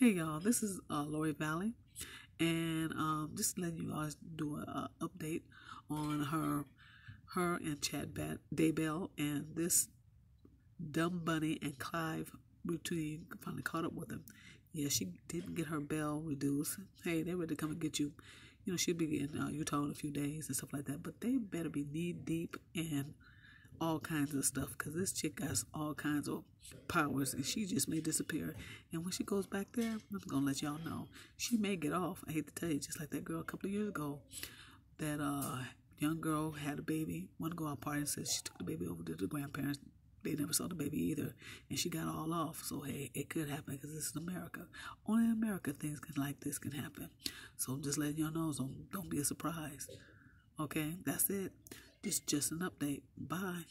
Hey y'all, this is uh, Lori Vallow, and um, just letting you guys do a, update on her, her and Chad Bat- Daybell and this dumb bunny and Clive routine finally caught up with him. Yeah, she didn't get her bell reduced. Hey, they ready to come and get you. You know, she'll be in uh, Utah in a few days and stuff like that. But they better be knee deep in all kinds of stuff because this chick has all kinds of powers and she just may disappear. And when she goes back there, I'm gonna let y'all know she may get off. I hate to tell you, just like that girl a couple of years ago, that uh young girl had a baby. One go out party and said she took the baby over to the grandparents. They never saw the baby either, and she got all off. So hey, it could happen because this is America. Only in America things can like this can happen. So just letting y'all know, so don't be a surprise. Okay, that's it. It's just an update. Bye.